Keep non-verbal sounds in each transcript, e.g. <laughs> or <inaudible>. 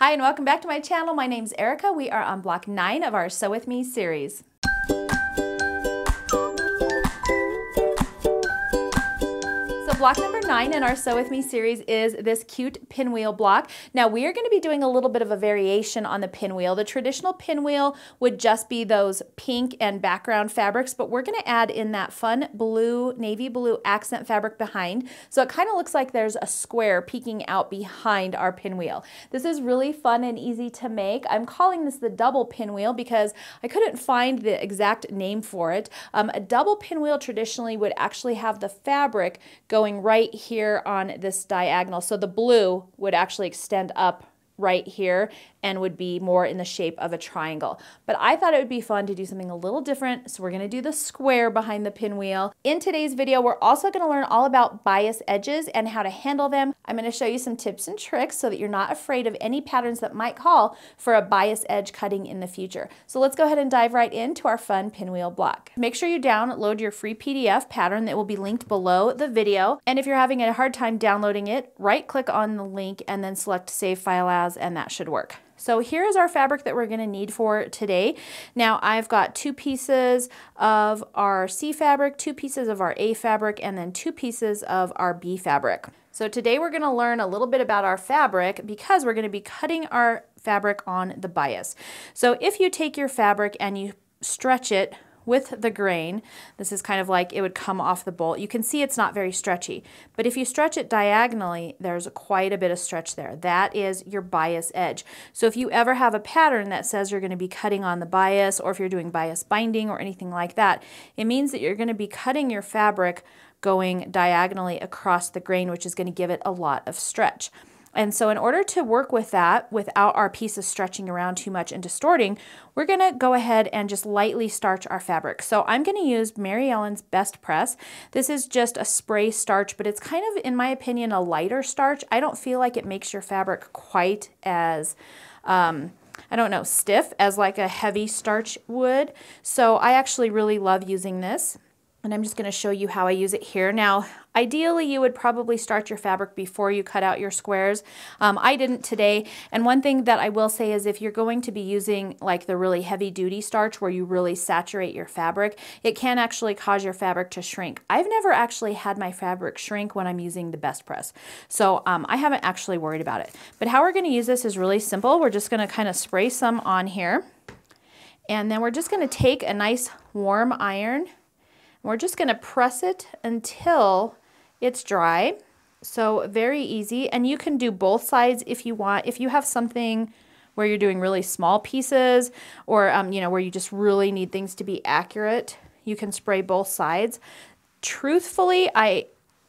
Hi and welcome back to my channel. My name's Erica. We are on block nine of our Sew With Me series. Block number nine in our Sew With Me series is this cute pinwheel block. Now we are going to be doing a little bit of a variation on the pinwheel. The traditional pinwheel would just be those pink and background fabrics, but we're going to add in that fun blue, navy blue accent fabric behind. So it kind of looks like there's a square peeking out behind our pinwheel. This is really fun and easy to make. I'm calling this the double pinwheel because I couldn't find the exact name for it. Um, a double pinwheel traditionally would actually have the fabric going going right here on this diagonal. So the blue would actually extend up right here and would be more in the shape of a triangle. But I thought it would be fun to do something a little different, so we're gonna do the square behind the pinwheel. In today's video, we're also gonna learn all about bias edges and how to handle them. I'm gonna show you some tips and tricks so that you're not afraid of any patterns that might call for a bias edge cutting in the future. So let's go ahead and dive right into our fun pinwheel block. Make sure you download your free PDF pattern that will be linked below the video. And if you're having a hard time downloading it, right click on the link and then select save file as and that should work. So here is our fabric that we're going to need for today. Now I've got two pieces of our C fabric, two pieces of our A fabric, and then two pieces of our B fabric. So today we're going to learn a little bit about our fabric because we're going to be cutting our fabric on the bias. So if you take your fabric and you stretch it with the grain. This is kind of like it would come off the bolt. You can see it's not very stretchy, but if you stretch it diagonally, there's quite a bit of stretch there. That is your bias edge. So if you ever have a pattern that says you're going to be cutting on the bias, or if you're doing bias binding or anything like that, it means that you're going to be cutting your fabric going diagonally across the grain, which is going to give it a lot of stretch. And so in order to work with that without our pieces stretching around too much and distorting, we're gonna go ahead and just lightly starch our fabric. So I'm gonna use Mary Ellen's Best Press. This is just a spray starch, but it's kind of, in my opinion, a lighter starch. I don't feel like it makes your fabric quite as, um, I don't know, stiff as like a heavy starch would. So I actually really love using this. And I'm just going to show you how I use it here. Now, ideally you would probably starch your fabric before you cut out your squares. Um, I didn't today. And one thing that I will say is if you're going to be using like the really heavy duty starch where you really saturate your fabric, it can actually cause your fabric to shrink. I've never actually had my fabric shrink when I'm using the Best Press. So um, I haven't actually worried about it. But how we're going to use this is really simple. We're just going to kind of spray some on here. And then we're just going to take a nice warm iron we're just going to press it until it's dry. So very easy. And you can do both sides if you want. If you have something where you're doing really small pieces or, um, you know, where you just really need things to be accurate, you can spray both sides. Truthfully, I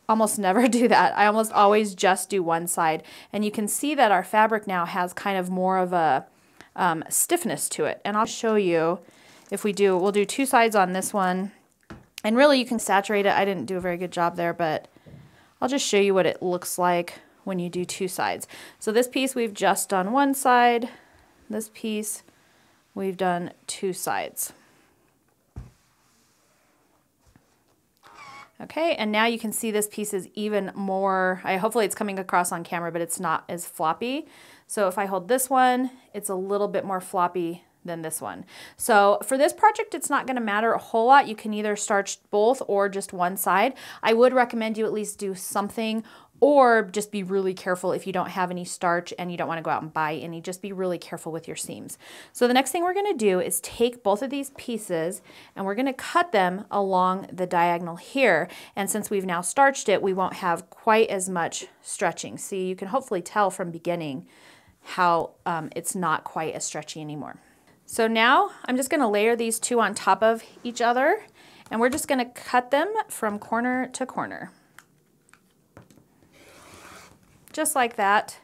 almost <laughs> never do that. I almost always just do one side. And you can see that our fabric now has kind of more of a um, stiffness to it. And I'll show you if we do, we'll do two sides on this one and really you can saturate it. I didn't do a very good job there, but I'll just show you what it looks like when you do two sides. So this piece we've just done one side. This piece we've done two sides. Okay, and now you can see this piece is even more, I, hopefully it's coming across on camera, but it's not as floppy. So if I hold this one, it's a little bit more floppy than this one. So for this project, it's not gonna matter a whole lot. You can either starch both or just one side. I would recommend you at least do something or just be really careful if you don't have any starch and you don't wanna go out and buy any, just be really careful with your seams. So the next thing we're gonna do is take both of these pieces and we're gonna cut them along the diagonal here. And since we've now starched it, we won't have quite as much stretching. See, you can hopefully tell from beginning how um, it's not quite as stretchy anymore. So now I'm just going to layer these two on top of each other and we're just going to cut them from corner to corner. Just like that.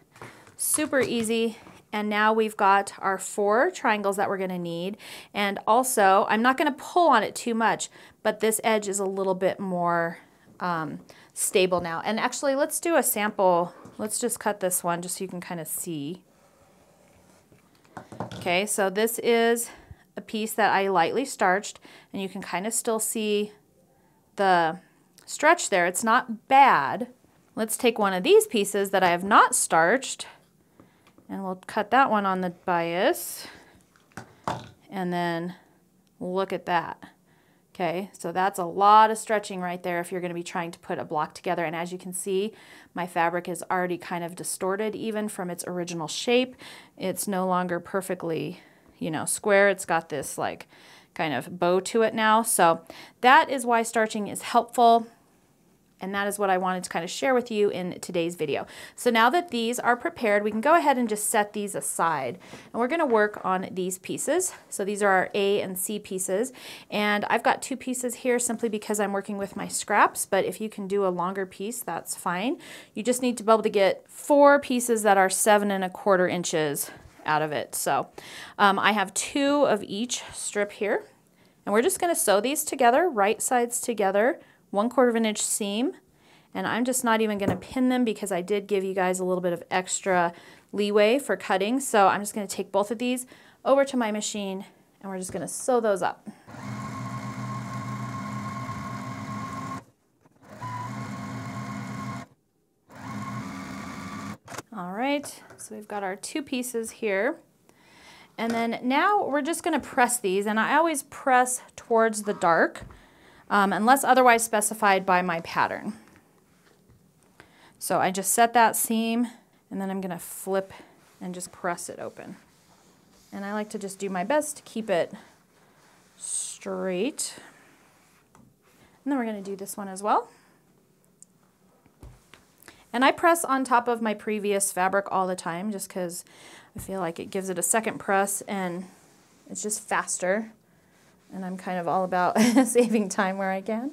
Super easy. And now we've got our four triangles that we're going to need. And also, I'm not going to pull on it too much, but this edge is a little bit more um, stable now. And actually, let's do a sample. Let's just cut this one just so you can kind of see. Okay, so this is a piece that I lightly starched and you can kind of still see the stretch there. It's not bad. Let's take one of these pieces that I have not starched And we'll cut that one on the bias. And then look at that. Okay, so that's a lot of stretching right there if you're going to be trying to put a block together. And as you can see, my fabric is already kind of distorted even from its original shape. It's no longer perfectly, you know, square. It's got this like kind of bow to it now. So that is why starching is helpful. And that is what I wanted to kind of share with you in today's video. So now that these are prepared, we can go ahead and just set these aside. And we're gonna work on these pieces. So these are our A and C pieces. And I've got two pieces here simply because I'm working with my scraps, but if you can do a longer piece, that's fine. You just need to be able to get four pieces that are seven and a quarter inches out of it. So um, I have two of each strip here. And we're just gonna sew these together, right sides together, one quarter of an inch seam. And I'm just not even gonna pin them because I did give you guys a little bit of extra leeway for cutting. So I'm just gonna take both of these over to my machine and we're just gonna sew those up. All right, so we've got our two pieces here. And then now we're just gonna press these, and I always press towards the dark, um, unless otherwise specified by my pattern. So I just set that seam, and then I'm gonna flip and just press it open. And I like to just do my best to keep it straight. And then we're gonna do this one as well. And I press on top of my previous fabric all the time just because I feel like it gives it a second press and it's just faster. And I'm kind of all about <laughs> saving time where I can.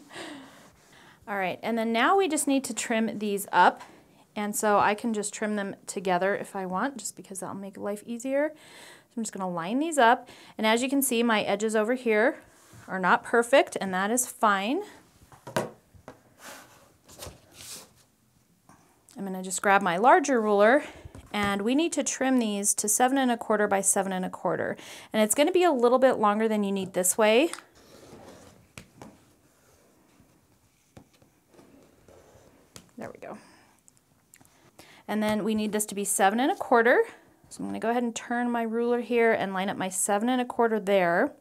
All right, and then now we just need to trim these up. And so I can just trim them together if I want, just because that'll make life easier. So I'm just gonna line these up. And as you can see, my edges over here are not perfect, and that is fine. I'm going to just grab my larger ruler and we need to trim these to seven and a quarter by seven and a quarter. And it's going to be a little bit longer than you need this way. There we go. And then we need this to be seven and a quarter. So I'm to go ahead and turn my ruler here and line up my seven and a quarter there.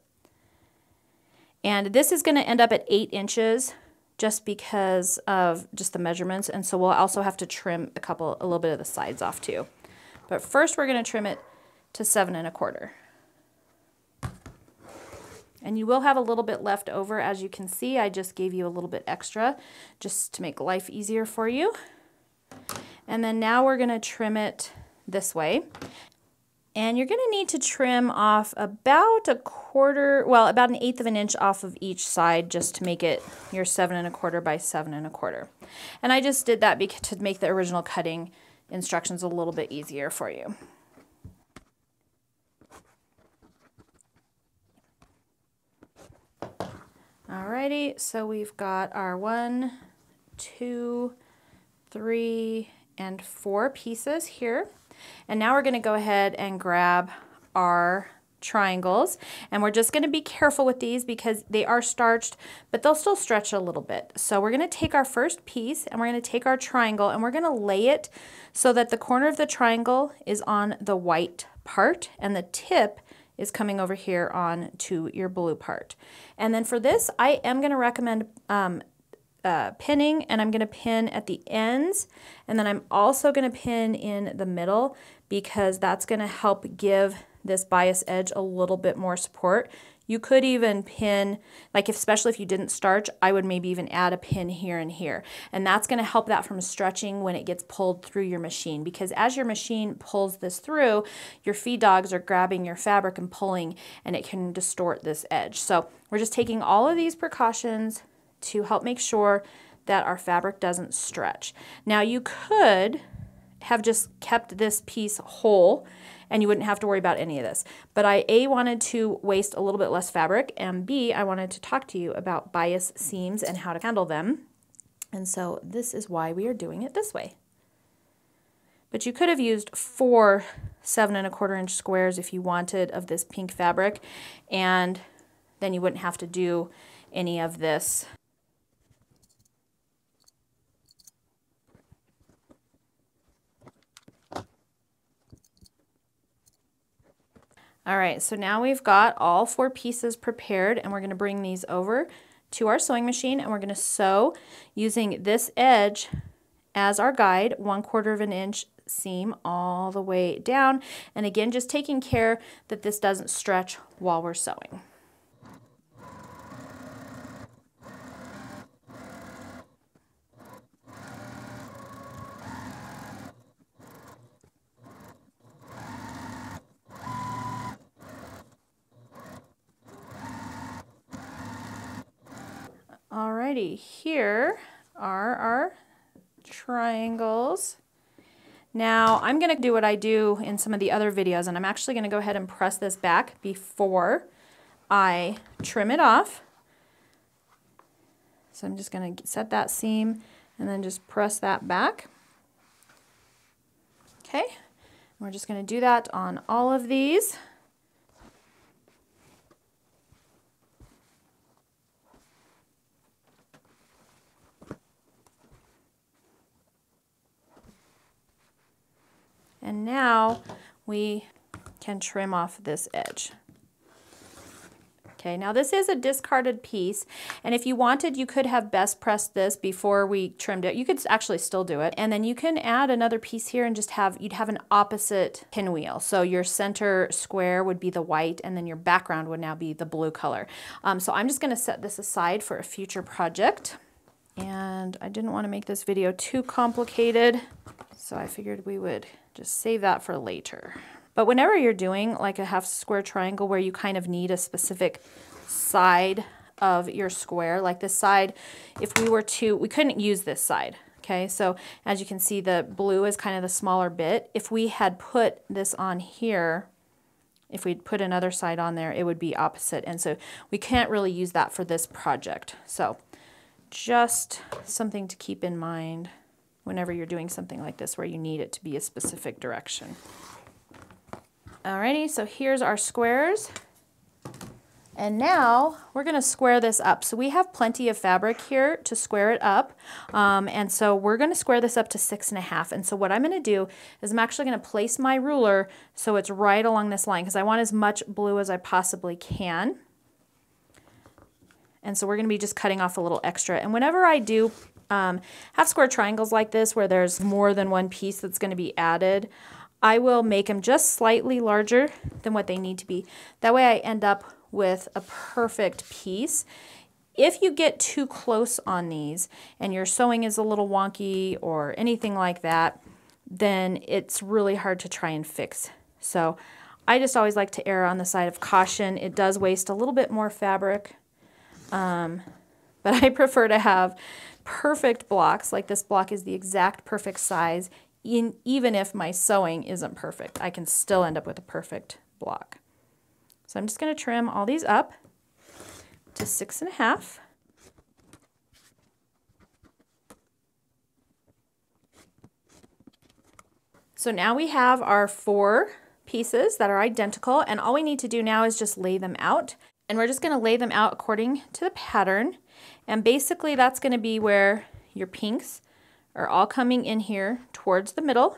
And this is going to end up at eight inches just because of just the measurements. And so we'll also have to trim a couple, a little bit of the sides off too. But first we're gonna trim it to seven and a quarter. And you will have a little bit left over. As you can see, I just gave you a little bit extra just to make life easier for you. And then now we're gonna trim it this way. And you're gonna need to trim off about a quarter, well, about an eighth of an inch off of each side just to make it your seven and a quarter by seven and a quarter. And I just did that to make the original cutting instructions a little bit easier for you. Alrighty, so we've got our one, two, three, and four pieces here. And now we're going to go ahead and grab our triangles. And we're just going to be careful with these because they are starched but they'll still stretch a little bit. So we're going to take our first piece and we're going to take our triangle and we're going to lay it so that the corner of the triangle is on the white part and the tip is coming over here on to your blue part. And then for this I am going to recommend um, uh, pinning and I'm going to pin at the ends. And then I'm also going to pin in the middle because that's going to help give this bias edge a little bit more support. You could even pin, like if, especially if you didn't starch, I would maybe even add a pin here and here. And that's gonna help that from stretching when it gets pulled through your machine because as your machine pulls this through, your feed dogs are grabbing your fabric and pulling and it can distort this edge. So we're just taking all of these precautions to help make sure that our fabric doesn't stretch. Now you could have just kept this piece whole and you wouldn't have to worry about any of this. But I A wanted to waste a little bit less fabric and B I wanted to talk to you about bias seams and how to handle them. And so this is why we are doing it this way. But you could have used four seven and a quarter inch squares if you wanted of this pink fabric and then you wouldn't have to do any of this All right, so now we've got all four pieces prepared and we're gonna bring these over to our sewing machine and we're gonna sew using this edge as our guide, one quarter of an inch seam all the way down. And again, just taking care that this doesn't stretch while we're sewing. Alrighty, here are our triangles. Now I'm going to do what I do in some of the other videos and I'm actually going to go ahead and press this back before I trim it off. So I'm just going to set that seam and then just press that back. Okay, we're just going to do that on all of these. And now we can trim off this edge. Okay, now this is a discarded piece, and if you wanted, you could have best pressed this before we trimmed it. You could actually still do it. And then you can add another piece here and just have, you'd have an opposite pinwheel. So your center square would be the white, and then your background would now be the blue color. Um, so I'm just gonna set this aside for a future project. And I didn't wanna make this video too complicated, so I figured we would just save that for later. But whenever you're doing like a half square triangle where you kind of need a specific side of your square, like this side, if we were to, we couldn't use this side, okay? So as you can see, the blue is kind of the smaller bit. If we had put this on here, if we'd put another side on there, it would be opposite. And so we can't really use that for this project. So just something to keep in mind whenever you're doing something like this where you need it to be a specific direction. Alrighty, so here's our squares. And now we're to square this up. So we have plenty of fabric here to square it up. Um, and so we're to square this up to six and a half. And so what I'm to do is I'm actually to place my ruler so it's right along this line because I want as much blue as I possibly can. And so we're to be just cutting off a little extra. And whenever I do um, half square triangles like this where there's more than one piece that's going to be added, I will make them just slightly larger than what they need to be. That way I end up with a perfect piece. If you get too close on these and your sewing is a little wonky or anything like that, then it's really hard to try and fix. So I just always like to err on the side of caution. It does waste a little bit more fabric, um, <laughs> but I prefer to have perfect blocks, like this block is the exact perfect size, in, even if my sewing isn't perfect, I can still end up with a perfect block. So I'm just going to trim all these up to six and a half. So now we have our four pieces that are identical and all we need to do now is just lay them out. And we're just going to lay them out according to the pattern. And basically that's going to be where your pinks are all coming in here towards the middle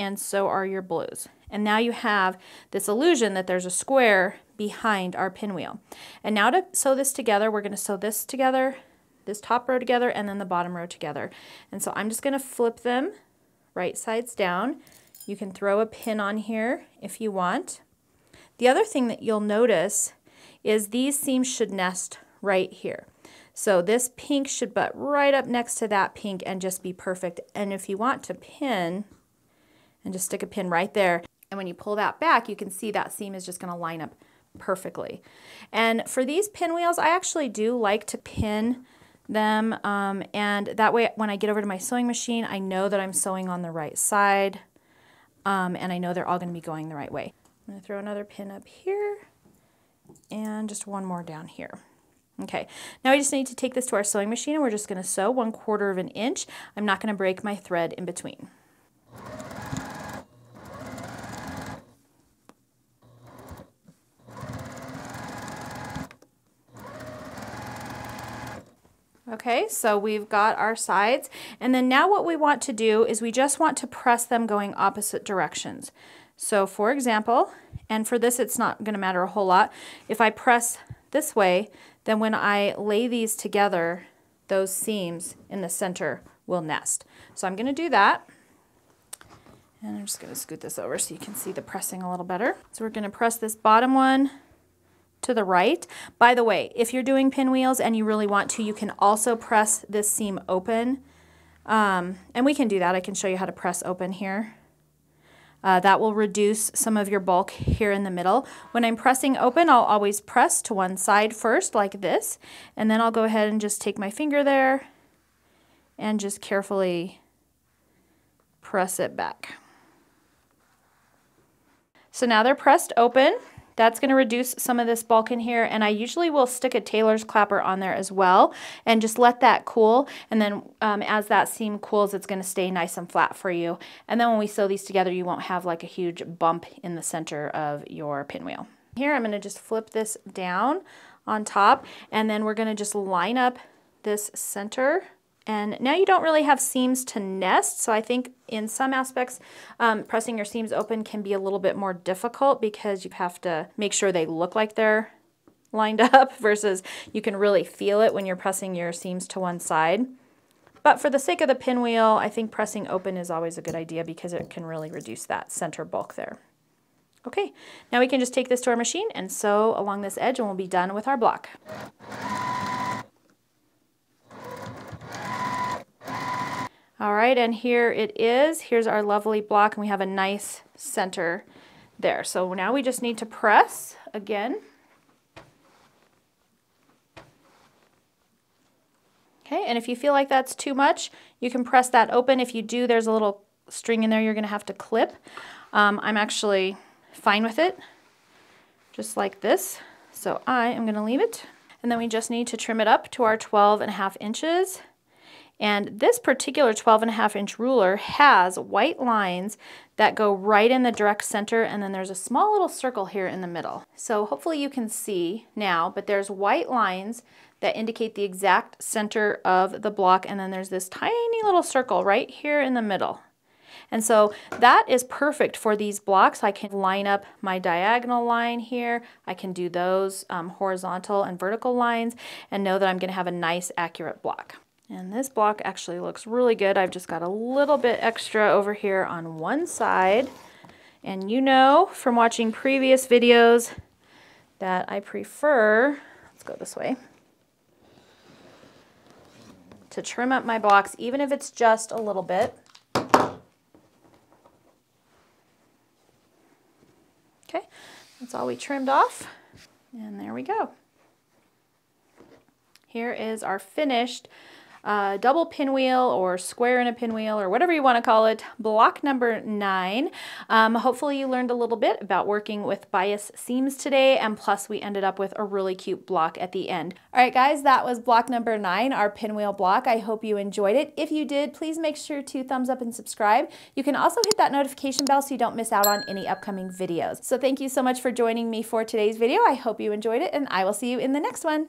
and so are your blues. And now you have this illusion that there's a square behind our pinwheel. And now to sew this together, we're going to sew this together, this top row together, and then the bottom row together. And so I'm just going to flip them right sides down. You can throw a pin on here if you want. The other thing that you'll notice is these seams should nest right here. So this pink should butt right up next to that pink and just be perfect. And if you want to pin, and just stick a pin right there, and when you pull that back, you can see that seam is just gonna line up perfectly. And for these pinwheels, I actually do like to pin them um, and that way when I get over to my sewing machine, I know that I'm sewing on the right side um, and I know they're all gonna be going the right way. I'm gonna throw another pin up here and just one more down here. Okay, now I just need to take this to our sewing machine and we're just going to sew one quarter of an inch. I'm not going to break my thread in between. Okay, so we've got our sides. And then now what we want to do is we just want to press them going opposite directions. So for example, and for this it's not going to matter a whole lot, if I press this way, then when I lay these together, those seams in the center will nest. So I'm going to do that. And I'm just going to scoot this over so you can see the pressing a little better. So we're going to press this bottom one to the right. By the way, if you're doing pinwheels and you really want to, you can also press this seam open. Um, and we can do that. I can show you how to press open here. Uh, that will reduce some of your bulk here in the middle. When I'm pressing open, I'll always press to one side first like this, and then I'll go ahead and just take my finger there and just carefully press it back. So now they're pressed open. That's going to reduce some of this bulk in here and I usually will stick a tailor's clapper on there as well and just let that cool and then um, as that seam cools it's going to stay nice and flat for you and then when we sew these together you won't have like a huge bump in the center of your pinwheel. Here I'm going to just flip this down on top and then we're going to just line up this center and now you don't really have seams to nest, so I think in some aspects, um, pressing your seams open can be a little bit more difficult because you have to make sure they look like they're lined <laughs> up versus you can really feel it when you're pressing your seams to one side. But for the sake of the pinwheel, I think pressing open is always a good idea because it can really reduce that center bulk there. Okay, now we can just take this to our machine and sew along this edge and we'll be done with our block. All right, and here it is. Here's our lovely block, and we have a nice center there. So now we just need to press again. Okay, and if you feel like that's too much, you can press that open. If you do, there's a little string in there you're gonna have to clip. Um, I'm actually fine with it, just like this. So I am gonna leave it. And then we just need to trim it up to our 12 and a half inches. And this particular 12 and a half inch ruler has white lines that go right in the direct center and then there's a small little circle here in the middle. So hopefully you can see now, but there's white lines that indicate the exact center of the block and then there's this tiny little circle right here in the middle. And so that is perfect for these blocks. I can line up my diagonal line here. I can do those um, horizontal and vertical lines and know that I'm gonna have a nice accurate block. And this block actually looks really good. I've just got a little bit extra over here on one side. And you know from watching previous videos that I prefer, let's go this way, to trim up my blocks, even if it's just a little bit. Okay, that's all we trimmed off. And there we go. Here is our finished uh, double pinwheel or square in a pinwheel or whatever you want to call it, block number nine. Um, hopefully you learned a little bit about working with bias seams today and plus we ended up with a really cute block at the end. All right guys, that was block number nine, our pinwheel block. I hope you enjoyed it. If you did, please make sure to thumbs up and subscribe. You can also hit that notification bell so you don't miss out on any upcoming videos. So thank you so much for joining me for today's video. I hope you enjoyed it and I will see you in the next one.